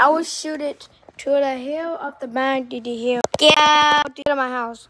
I will shoot it to the hill of the mountain to the hill. Get out of my house.